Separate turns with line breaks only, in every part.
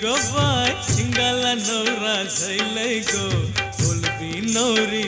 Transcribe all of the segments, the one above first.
गो बाई नौरा छैलै गो
फुल
नौरी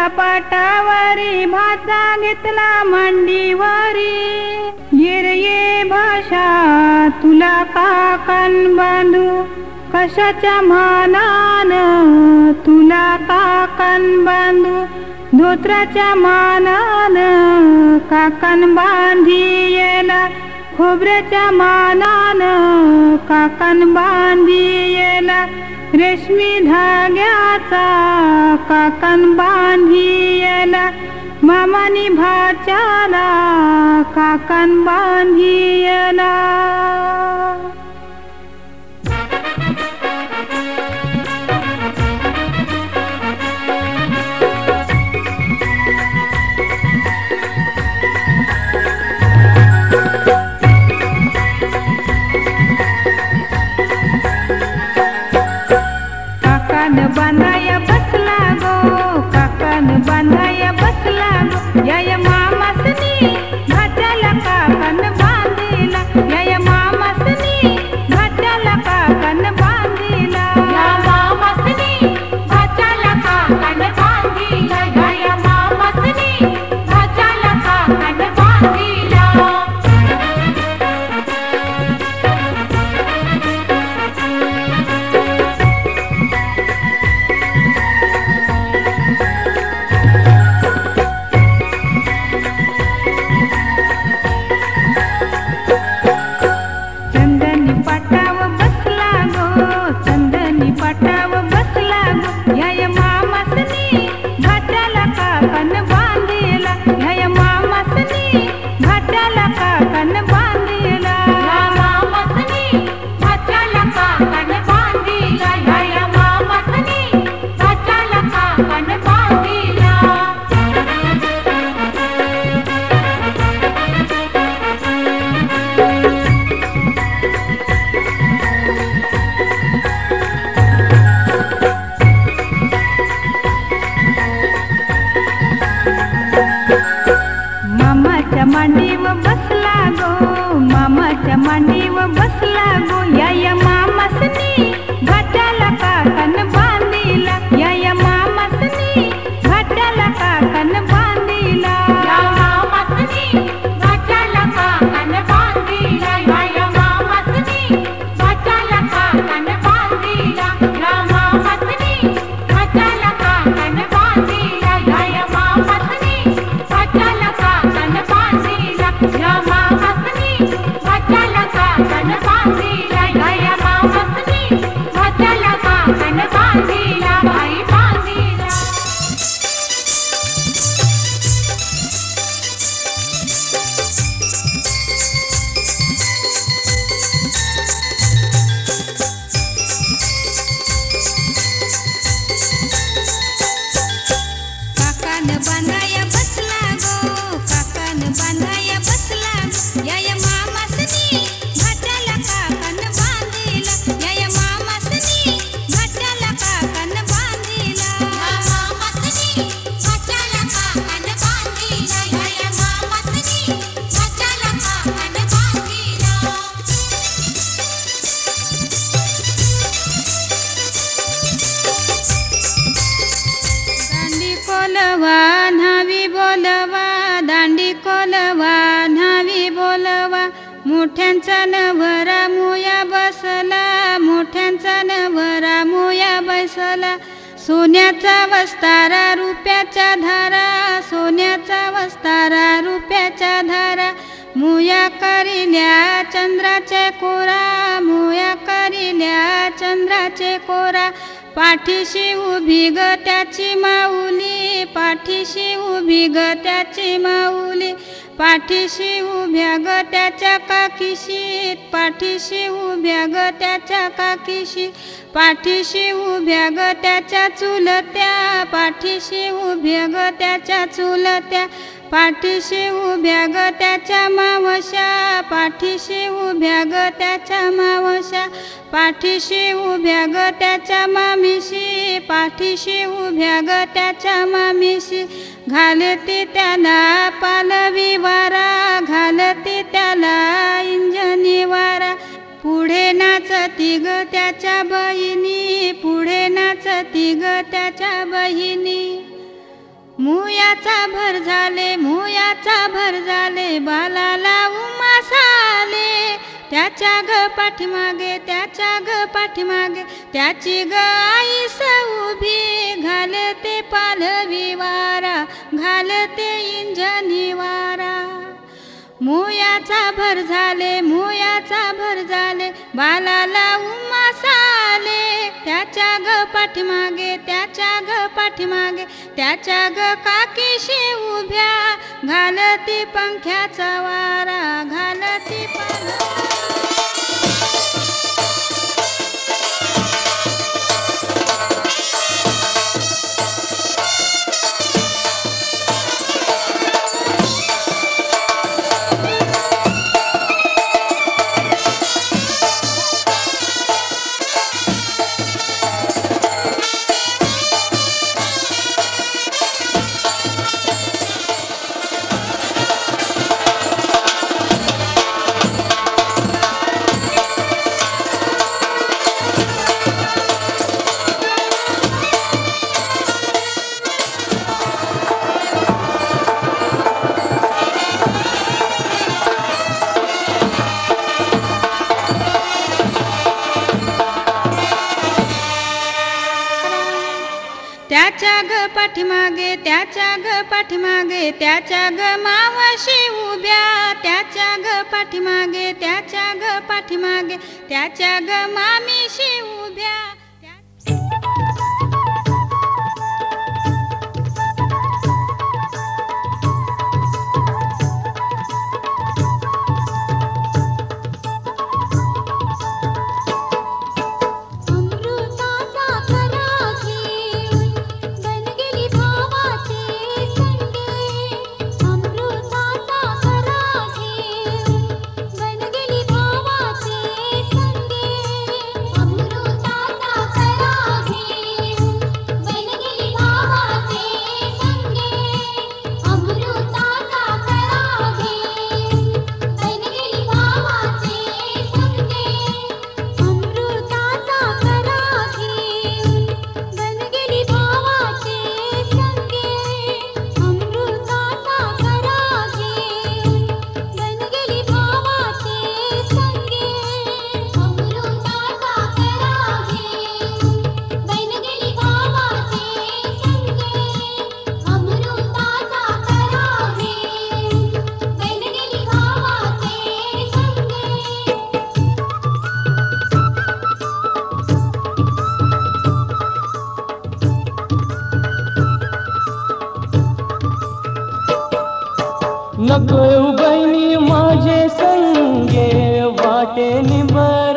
त्या पटावरी भाचा घेतला मंडीवरी. गिरये भाषा तुला काकन बांधू? कशाच्या मानान तुला काकन बांधू? धोत्राच्या मानान काकन बांधी येला खोबऱ्याच्या मानान काकन बांधी येला रेशमी धाग्याचा काकन बांधियला मामानी भाच्याला काकन बांधियला. त्याची माऊली पाठीशी उभ्या ग त्याच्या काकीशी पाठीशी उभ्या ग त्याच्या काकीशी पाठीशी उभ्या ग त्याच्या चुलत्या पाठीशी उभ्या ग त्याच्या चुलत्या पाठीशी उभ्या ग त्याच्या मावशा पाठीशी उभ्या ग त्याच्या मावशा पाठीशी उभ्या ग त्याच्या मामीशी पाठीशी उभ्या ग त्याच्या मामीशी घालते त्याला पालवी वारा घालते त्याला इंजनी वारा. पुढे नाचती ग त्याच्या बहिणी पुढे नाचती ग त्याच्या बहिणी. मुयाचा भर झाले मुयाचा भर झाले बालाला उमासाले त्याच्या ग पाठीमागे त्याच्या ग पाठीमागे त्याची ग आई सौभी घालते पालवी वारा. मुयाचा भर झाले मुयाचा भर झाले बालाला उमासाले त्याच्या ग पाठीमागे त्याच्या ग पाठीमागे त्याच्या ग काकीशी उभ्या. घालती पंख्याचा वारा घालती पंख पाठीमागे त्याच्या ग मावशी उभ्या. त्याच्या ग पाठीमागे त्याच्या ग पाठीमागे त्याच्या ग
मा
नको बहिणी माझे संगे वाटे निबरा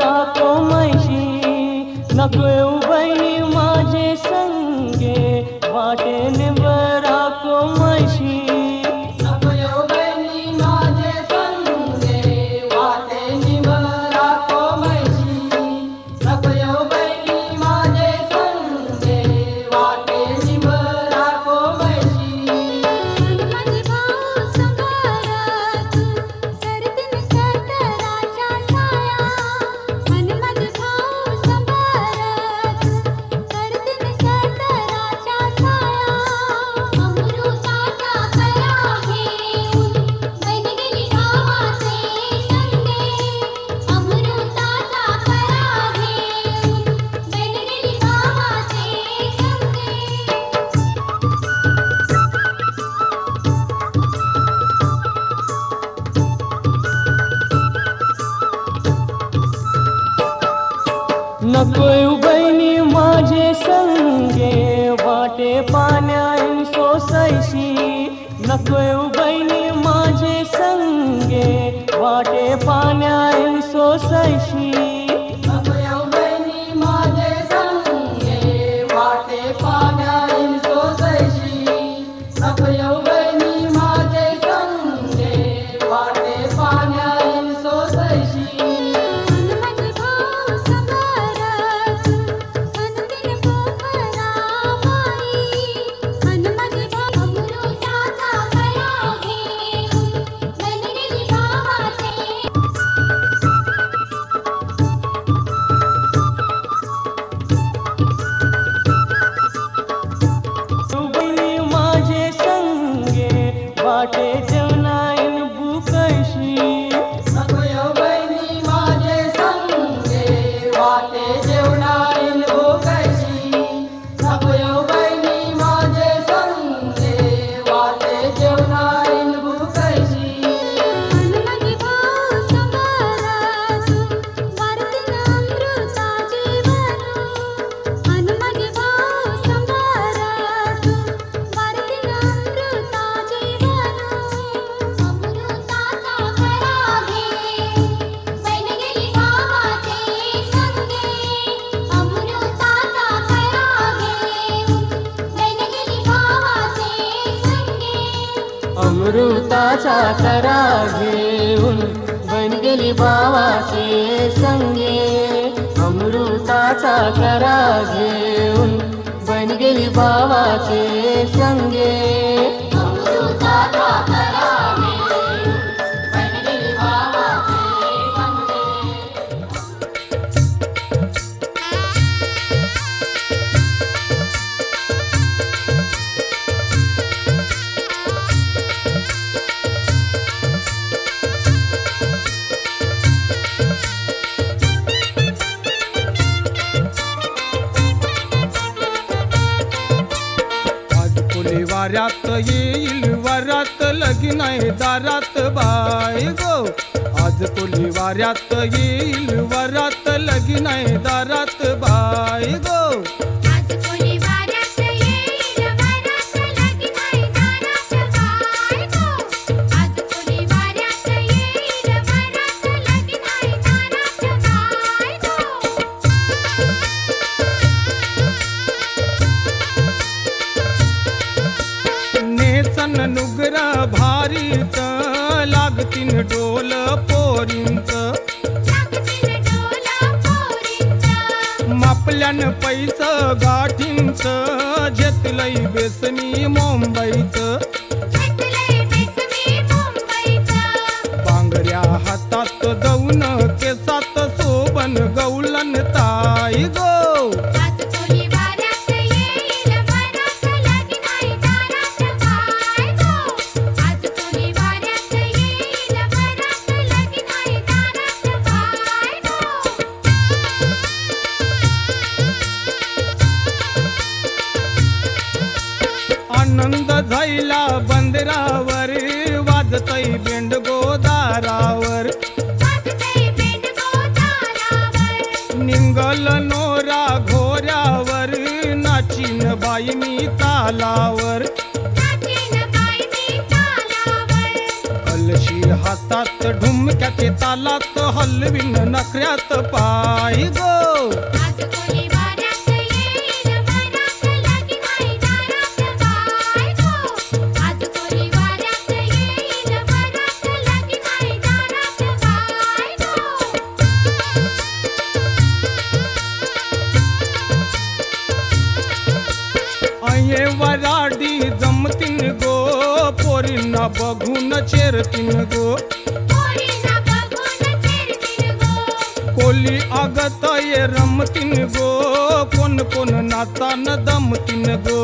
स्वतःचा करा घेऊन बनगेली भावाचे संगे. अमृताचा करा घेऊन बनगेली भावाचे संगे.
येईल वारात लगी नाही दारात बाय गो. आज कोली वाऱ्यात येईल वारात लगी नाही दारात बाय गो.
నీ
कोली आगत ये रम तीन गो। कौन कौन
नाता न दम तीन गो।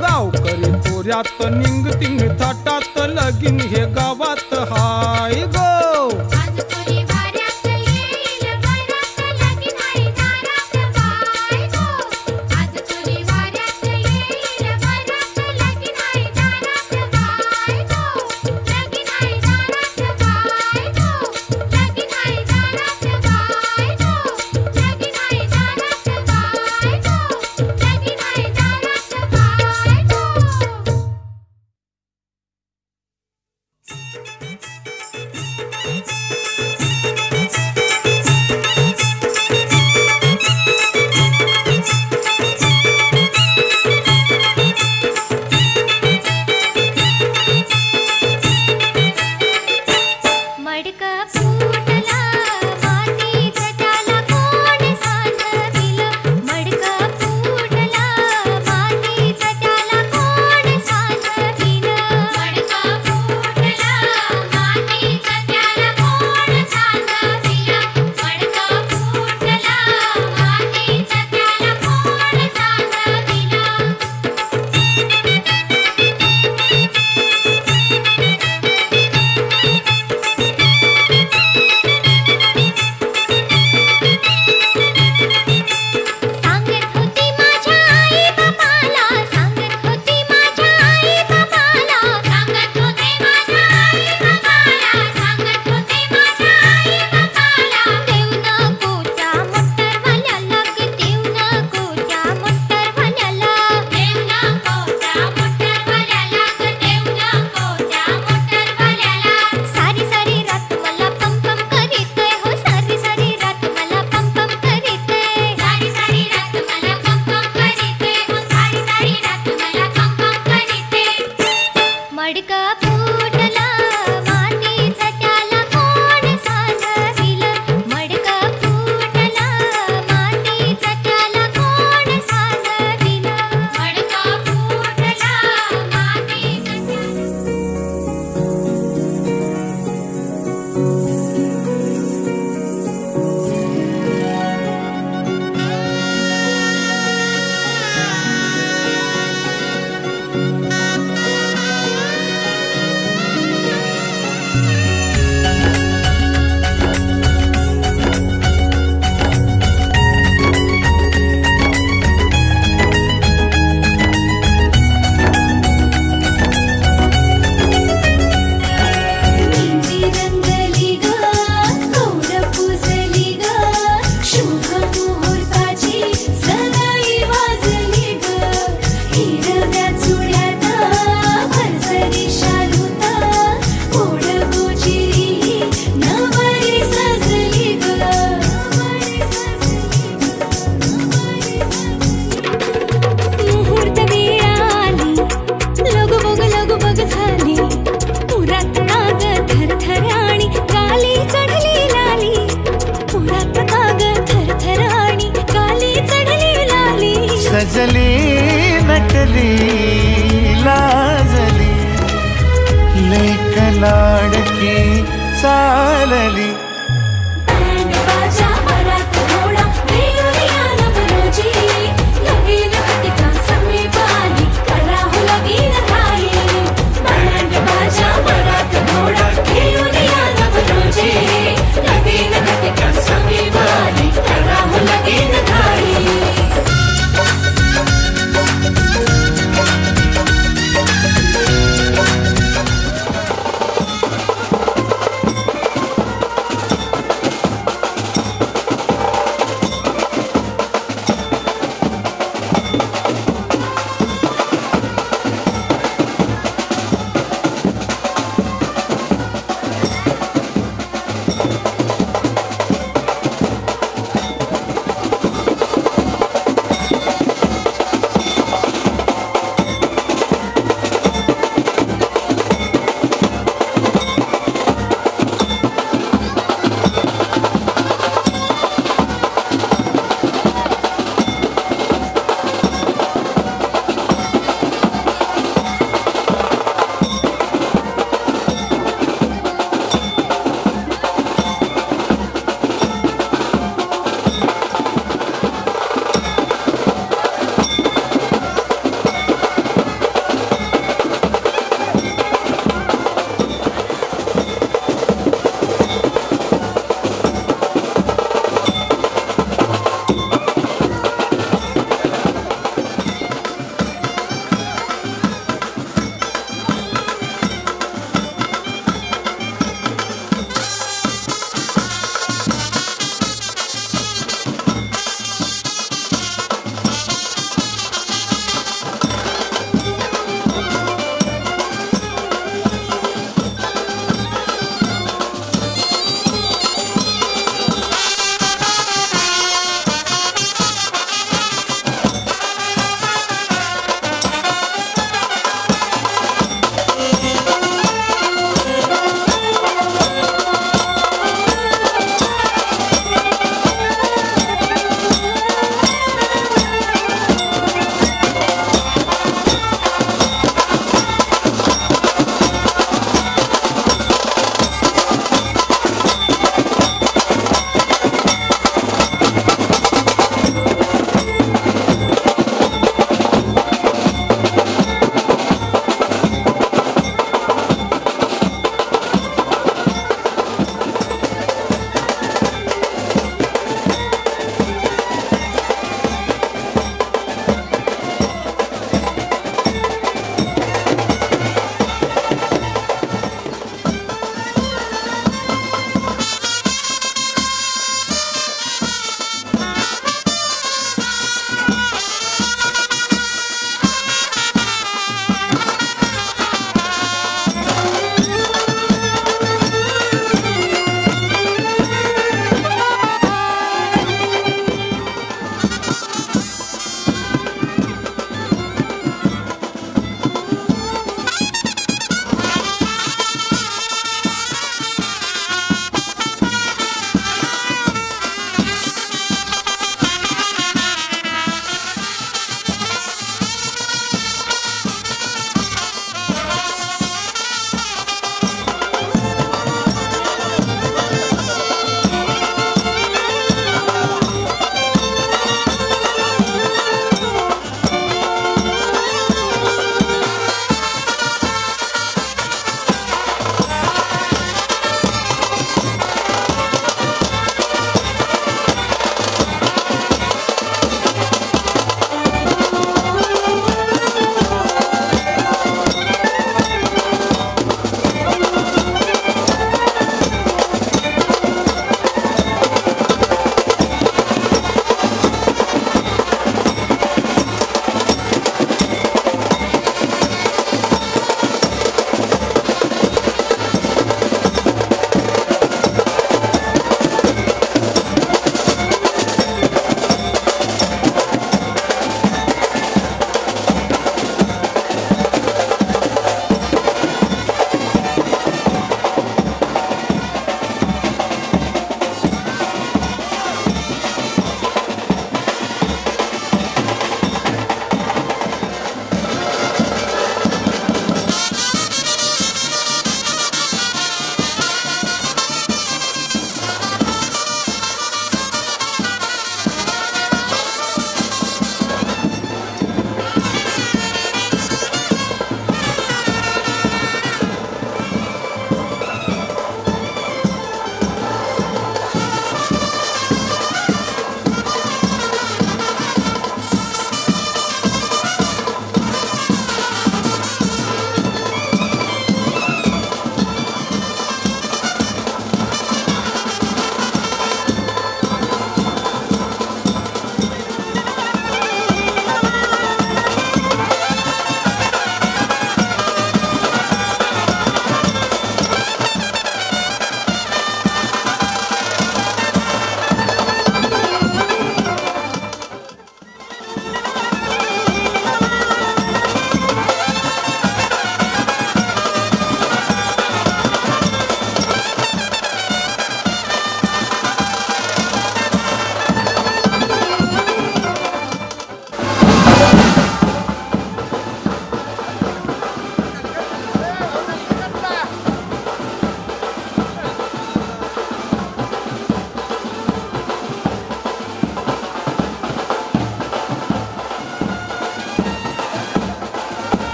गाव करे तिंग निंग तीन लगिन हे गावात हाय गो।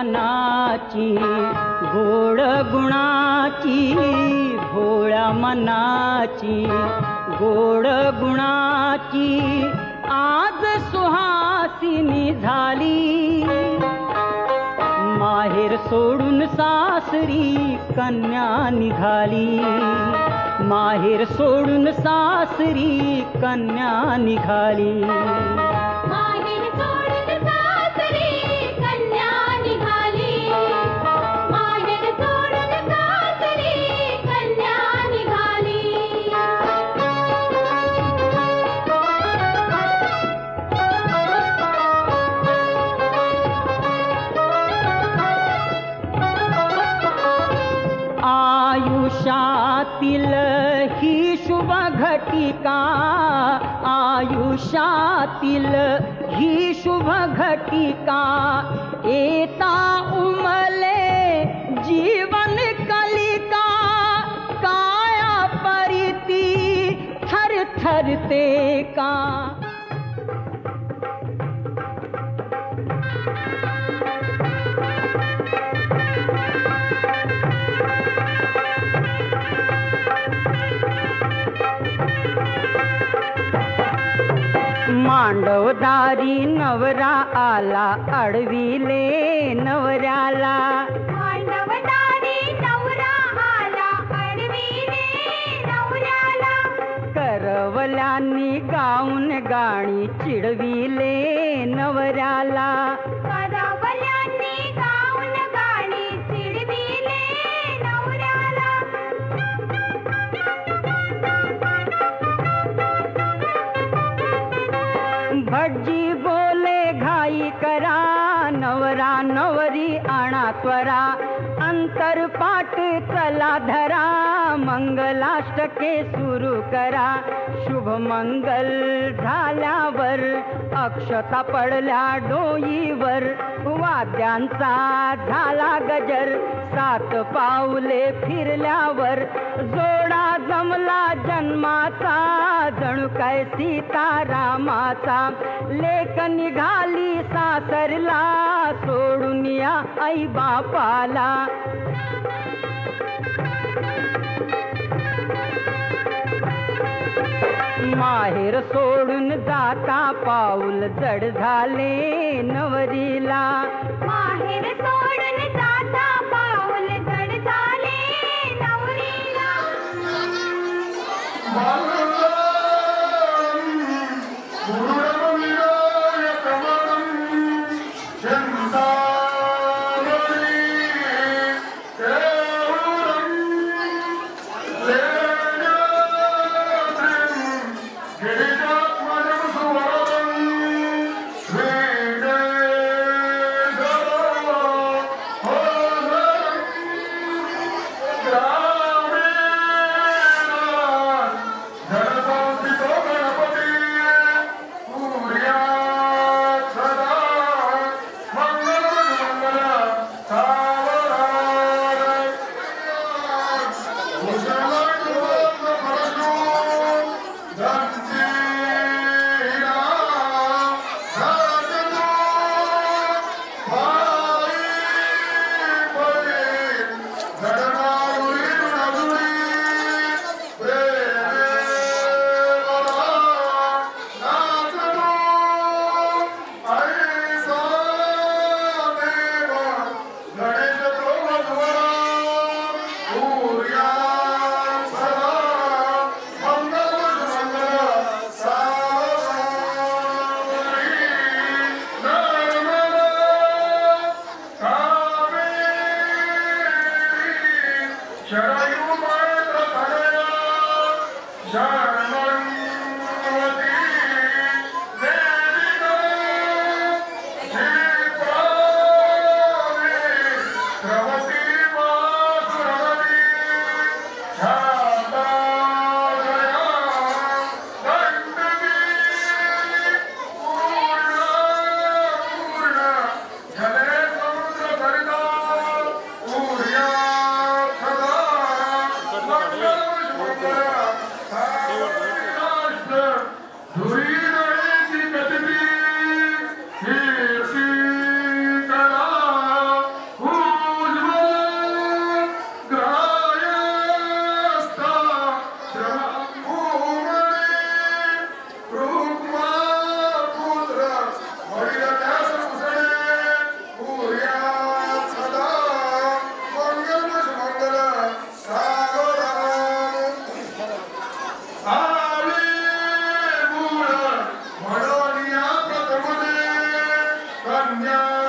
मनाची गोड गुणाची भोळ्या मनाची गोड गुणाची आज सुहासिनी झाली. माहेर सोडून सासरी कन्या निघाली. माहेर सोडून सासरी कन्या निघाली. घटिका येता उमले जीवन कलिका काया परिती थर थरते का मांडवदारी नवरा
नवरा आला अडविले नवऱ्याला.
करवल्यांनी गाऊन गाणी चिडविले नवऱ्याला. मंगला धरा मंगलाष्टके सुरू करा. शुभ मंगल झाल्यावर अक्षता पडल्या डोईवर. वाद्यांचा झाला गजर सात पाऊले फिरल्यावर. जोडा जमला जन्माचा जणू काय सीतारामाचा. लेख निघाली सासरला सोडून या आई बापाला. माहेर सोडून जाता पाऊल जड झाले नवरीला.
माहेर सोडून जाता पाऊल जड झाले नवरीला.
Anya.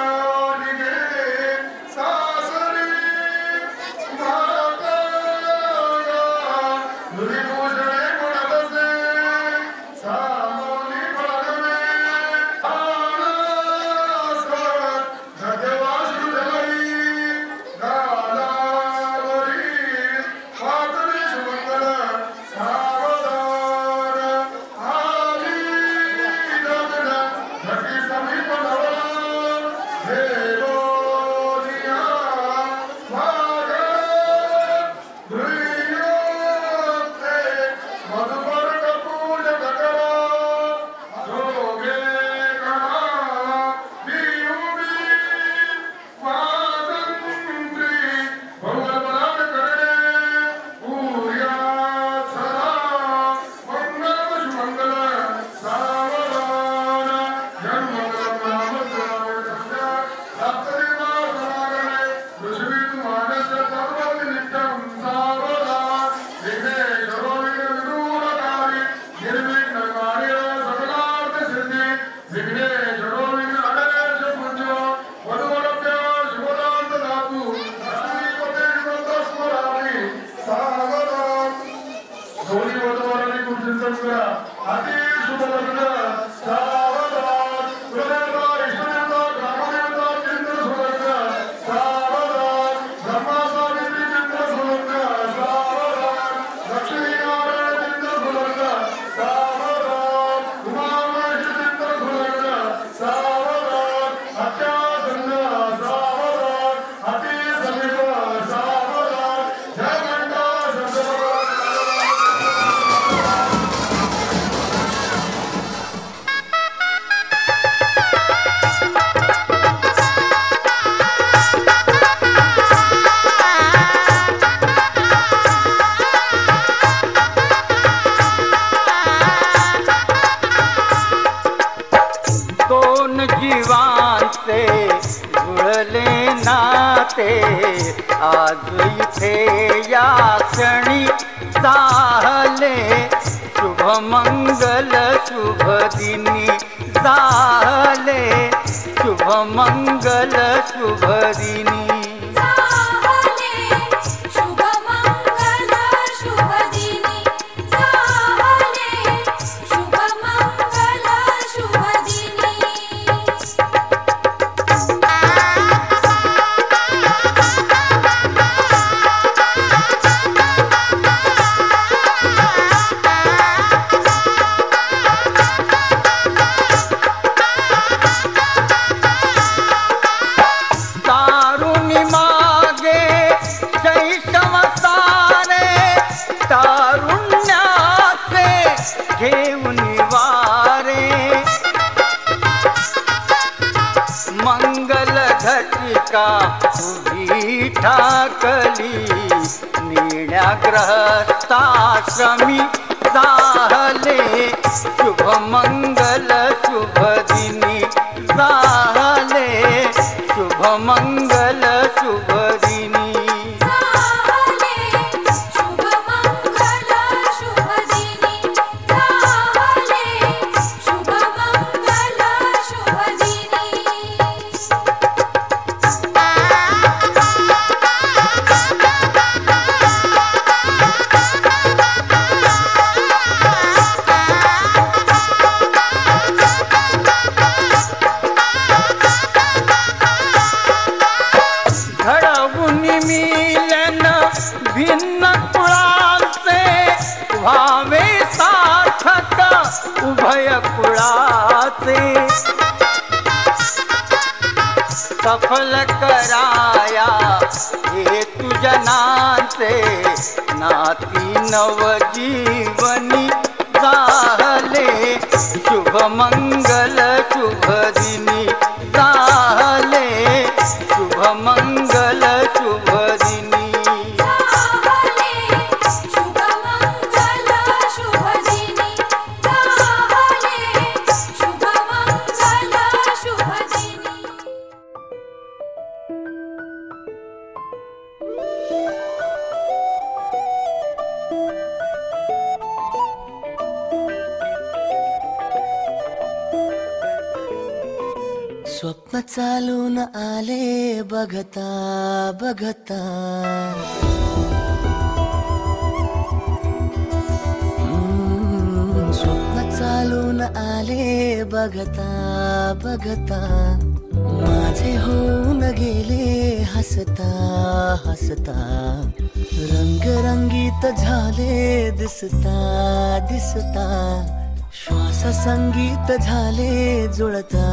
झाले जुळता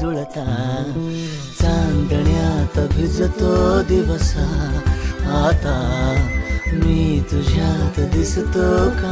जुळता. चांदण्यात भिजतो दिवसा. आता मी तुझ्यात दिसतो त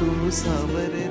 तू सवर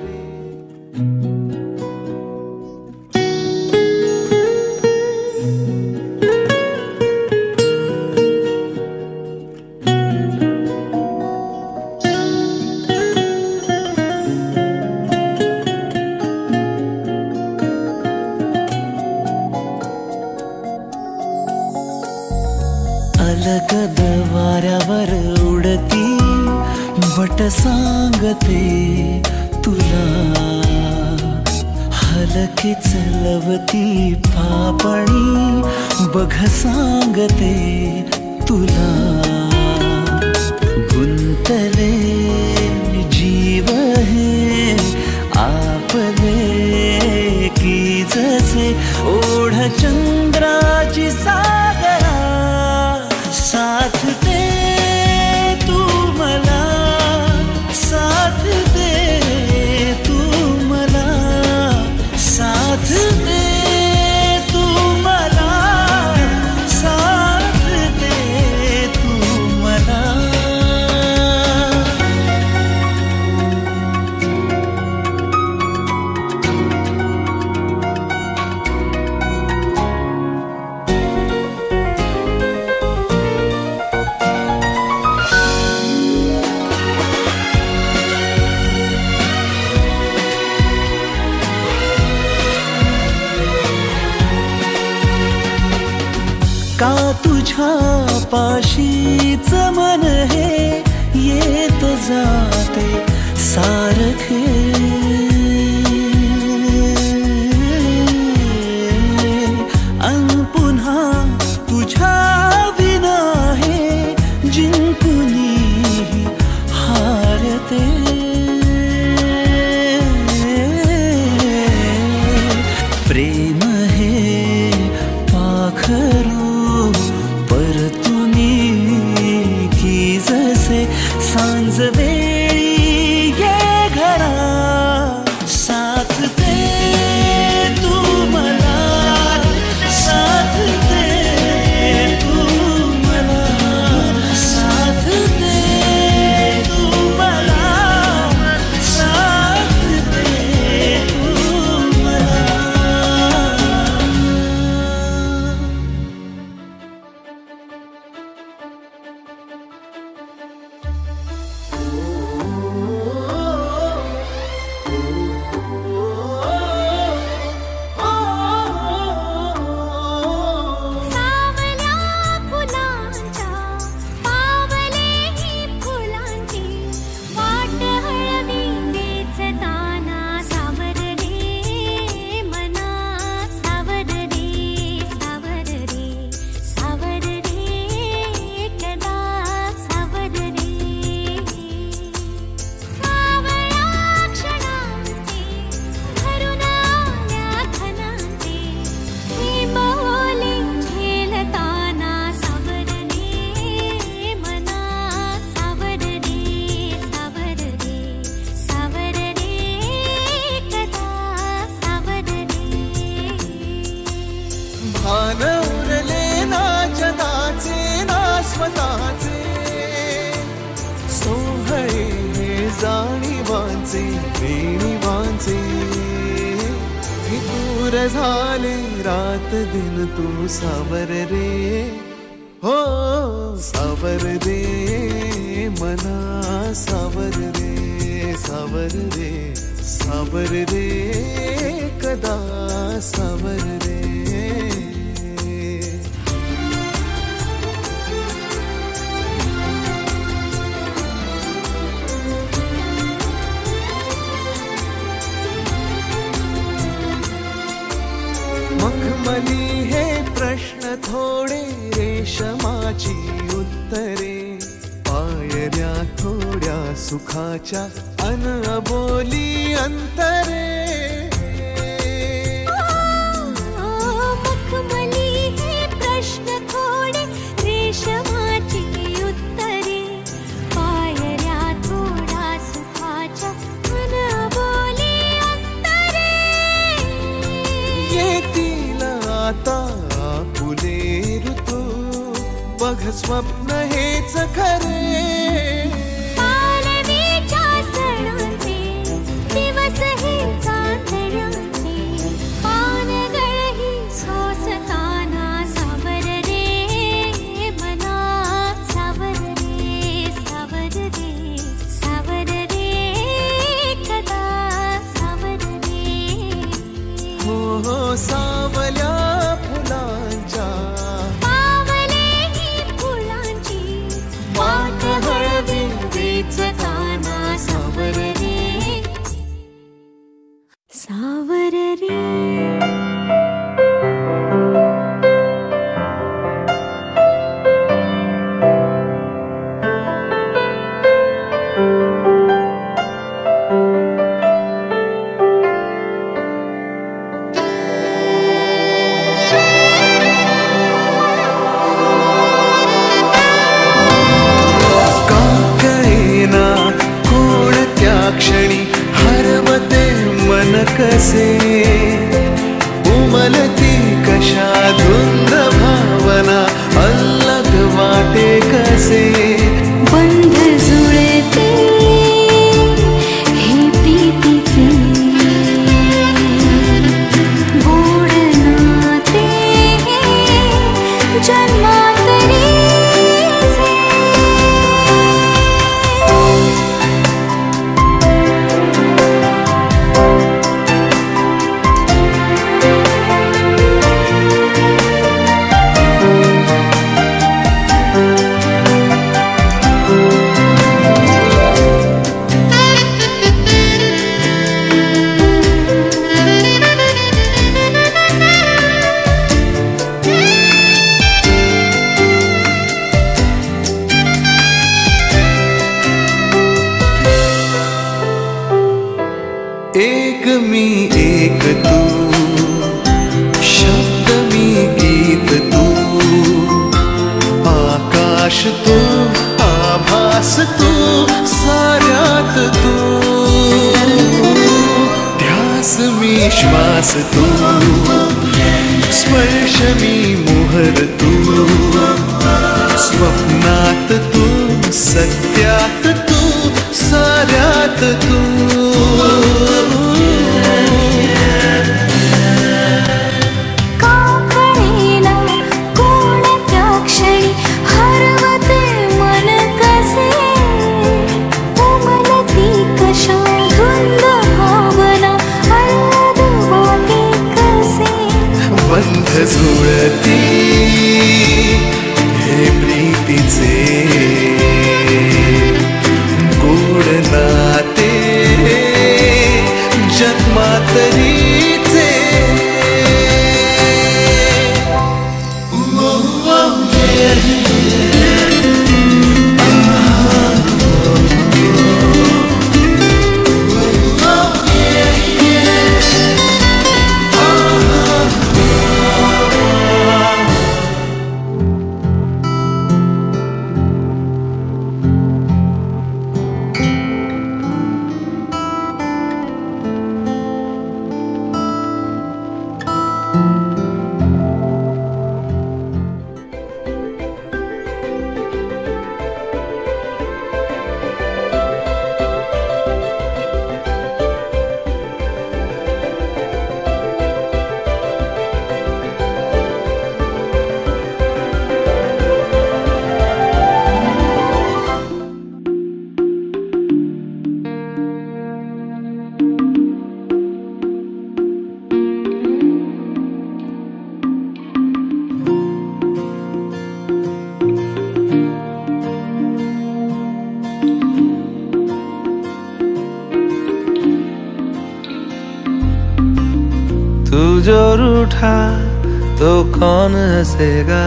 हंसेगा।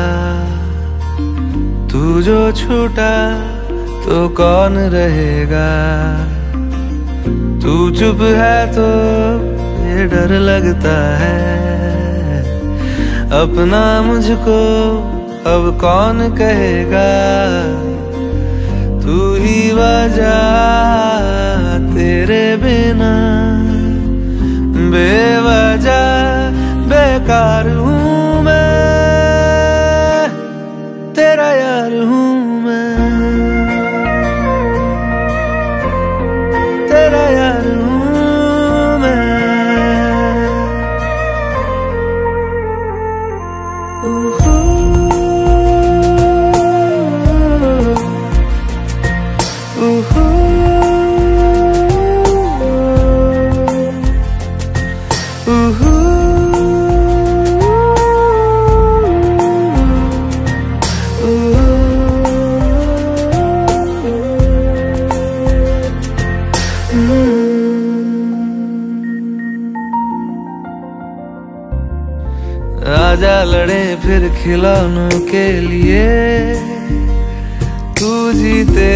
तू जो छूटा तो कौन रहेगा? तू चुप है तो ये डर लगता है। अपना मुझको अब कौन कहेगा? तू ही वजह तेरे बिना। बेवजह, बेकार हूँ। हूँ। खिलौनों के लिए तू जीते,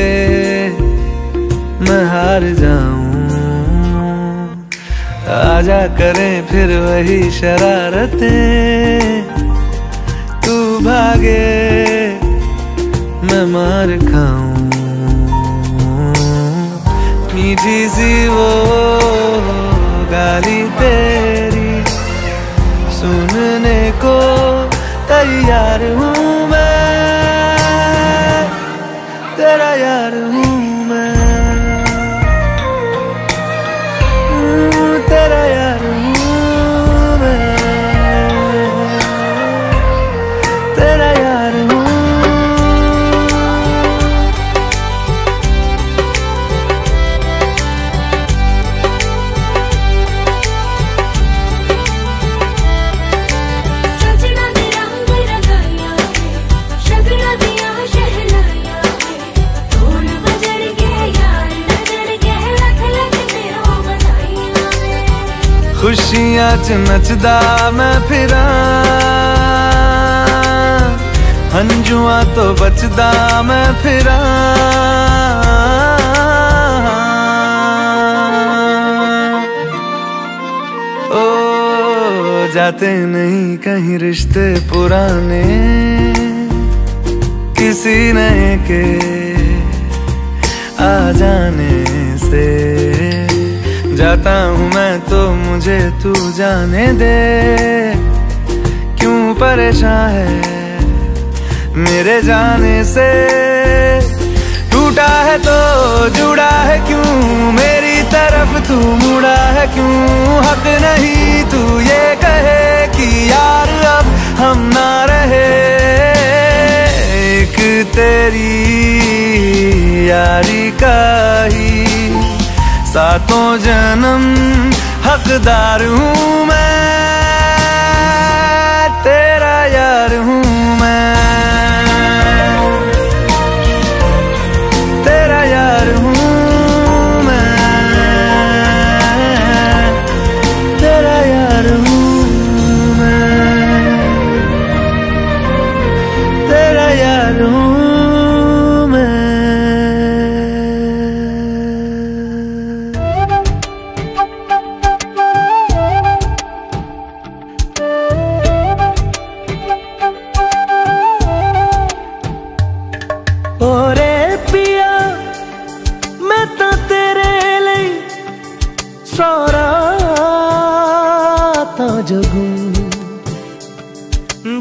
मैं हार जाऊँ। आजा करें फिर वही शरारतें। तू भागे, मैं मार खाऊं। मीठी सी वो गाली तेरी सुनने को तैयार हूँ मैं। तेरा यार खुशियाँ च नचदा मैं फिरा। हंजुआ तो बचदा मैं फिरा।
जाते नहीं कहीं रिश्ते पुराने। किसी नए के आ जाने से। जाता हूँ मैं तो मुझे तू जाने दे। क्यों परेशान है मेरे जाने से? टूटा है तो जुड़ा है क्यों? मेरी तरफ़ तू मुड़ा है क्यों? हक नहीं तू ये कहे कि यार अब हम ना रहे। एक तेरी यारी का ही सातों जन्म हकदार हूँ मैं।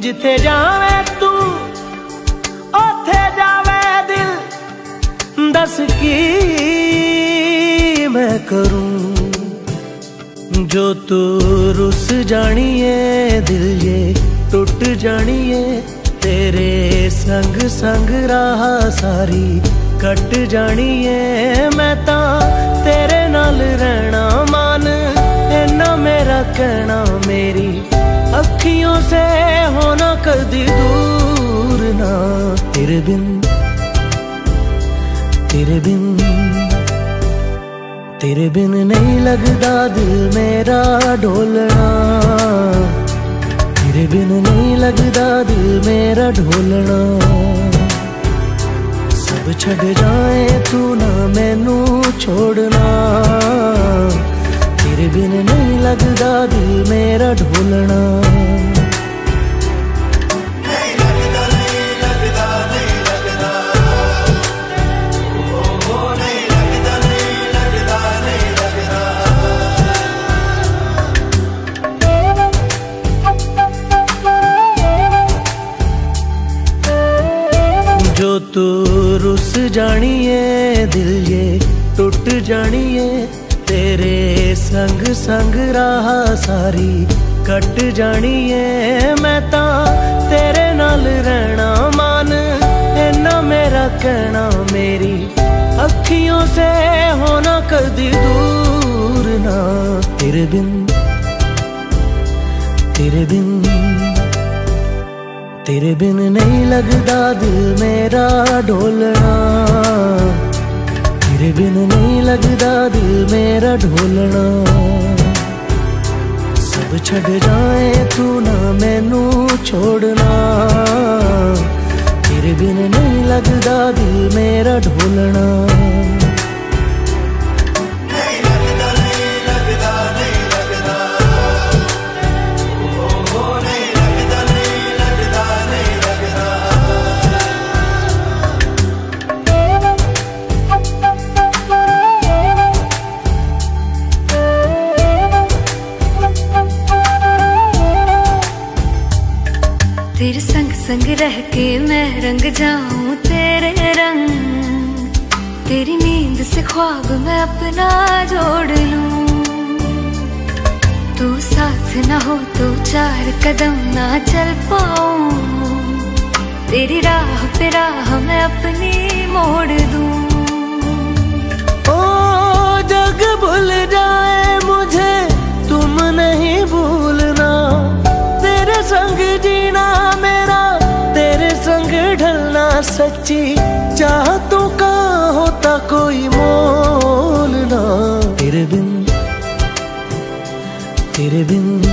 ਜਿੱਥੇ ਜਾਵੇਂ ਤੂੰ, ਉੱਥੇ ਜਾਵੇਂ ਦਿਲ। ਦੱਸ ਕੀ ਮੈਂ ਕਰੂੰ? ਜੋ ਤੂੰ ਰੁੱਸ ਜਾਣੀ ਏ ਦਿਲ ਏ ਟੁੱਟ ਜਾਣੀ ਏ ਤੇਰੇ ਸੰਗ ਸੰਗ ਰਾਹ ਸਾਰੀ ਕੱਟ ਜਾਣੀ ਏ ਮੈਂ ਤਾਂ ਤੇਰੇ ਨਾਲ ਰਹਿਣਾ ਮਨ ਇਹਨਾਂ ਮੇਰਾ ਕਹਿਣਾ ਮੇਰੀ अखियों से होना कदी दूर ना। तेरे बिन तेरे बिन तेरे बिन नहीं लगता दिल मेरा ढोलना। तेरे बिन नहीं लगता दिल मेरा ढोलना। सब छड़ जाए तू ना, मैनू छोड़ना। तेरे बिन नहीं लगता दिल मेरा ढोलना। जो तू रुस जानिए, दिल ये टूट जानिए, तेरे संग संग राह सारी कट जानिए मैं ता तेरे नाल रहना मान इना मेरा कहना मेरी अखियों से होना कदी दूर ना तेरे बिन तेरे बिन तेरे बिन नहीं लगता दिल मेरा ढोलना तेरे बिन नहीं लगता दिल मेरा ढोलना सब छड़ जाए तू ना मैनू छोड़ना तेरे बिन नहीं लगता दिल मेरा ढोलना
तेरे संग रह के मैं रंग जाऊँ तेरे रंग। तेरी नींद से ख्वाब मैं अपना जोड़ लूँ। तू साथ ना हो तो चार कदम ना चल पाऊँ। तेरी राह पे राह मैं अपनी मोड़ दूँ।
ओ जग भूल जाए सच्ची चाहतों का होता कोई मोल ना। तेरे बिन तेरे बिन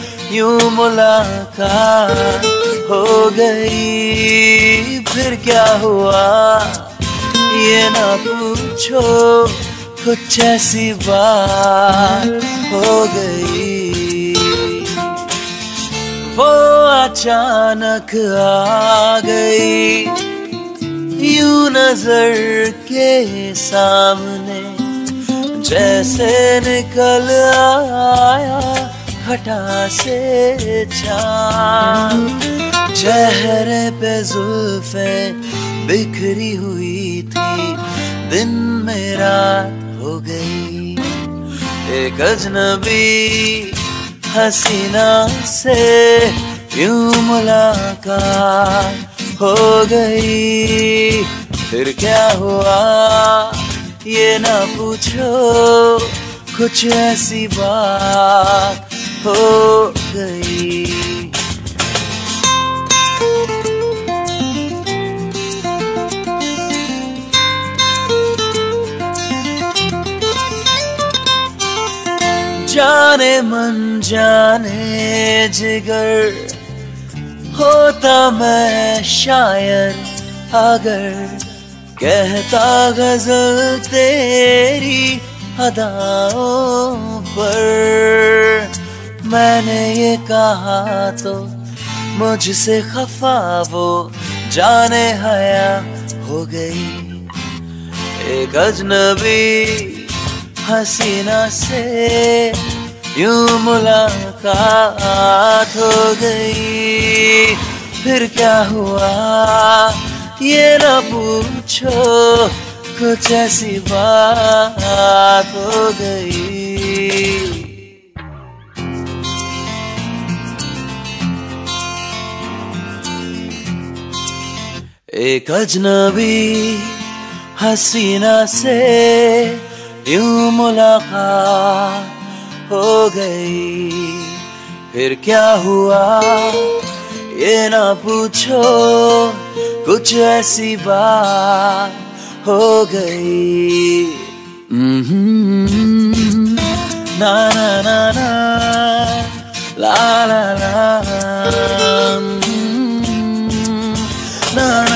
यूँ मुलाकात हो गई, फिर क्या हुआ? ये ना पूछो, कुछ ऐसी बात हो गई। वो अचानक आ गई, यू नज़र के सामने, जैसे निकल आया घटा से चाँद। चेहरे पे जुल्फे बिखरी हुई थी। दिन में रात हो गई। एक अजनबी हसीना से यूँ मुलाकात हो गई। फिर क्या हुआ? ये ना पूछो कुछ ऐसी बात। हो गई। जाने मन जाने जिगर, होता मैं शायर अगर कहता गज़ल तेरी अदाओं पर। मैंने ये कहा तो मुझसे खफा वो जाने हया हो गई। एक अजनबी हसीना से यूँ मुलाकात हो गई। फिर क्या हुआ? ये न पूछो, कुछ ऐसी बात हो गई। एक अजनबी हसीना से यूँ मुलाकात हो गई। फिर क्या हुआ? ये ना पूछो कुछ ऐसी बात हो गई। हम्म, ना ना ना ना ला ला ला हम्म, ना ना ना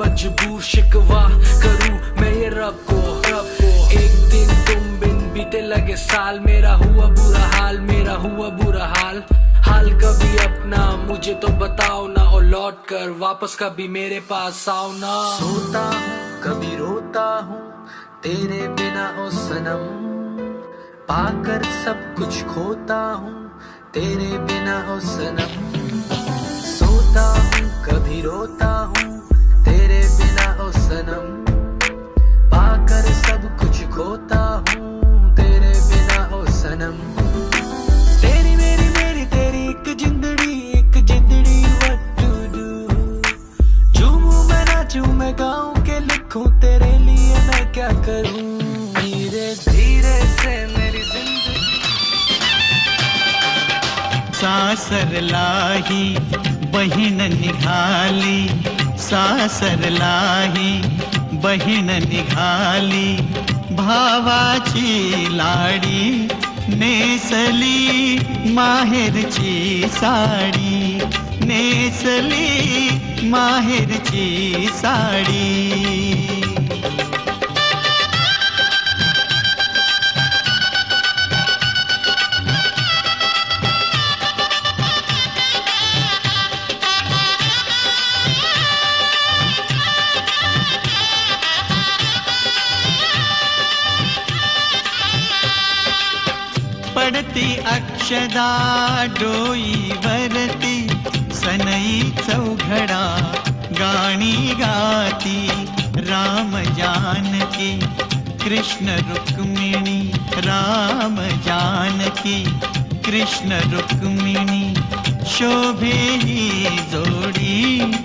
मजबूर शिकवा करूँ मैं ये रब को रब को। एक दिन तुम बिन बीते लगे साल, मेरा हुआ बुरा हाल, मेरा हुआ बुरा हाल। हाल कभी अपना, मुझे तो बताओ ना, और लौट कर वापस कभी मेरे पास आओ ना। सोता हूँ कभी रोता हूँ, तेरे बिना ओ सनम। पाकर सब कुछ खोता हूँ, तेरे बिना ओ सनम। सोता हूँ, कभी रोता हूँ सनम पाकर सब कुछ खोता हूँ तेरे बिना ओ सनम। तेरी मेरी मेरी तेरी एक जिंदड़ी एक जिंदड़ी what to do झूमूं मैं नाचूं, मैं गाऊं के लिखूं, तेरे लिए मैं क्या करूँ? धीरे धीरे से मेरी ज़िंदगी।
सासर लाही बहीण निघाली सासर लाही बहीण निघाली भावाची लाडी नेसली माहेरची साडी नेसली माहेरची साडी. पडती अक्षदा डोई वरती, सनई चौघडा गाणी गाती, राम जानकी, कृष्ण रुक्मिणी, राम जानकी, कृष्ण रुक्मिणी, शोभे ही जोड।